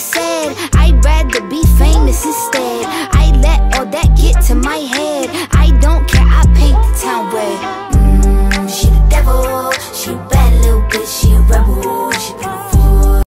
They said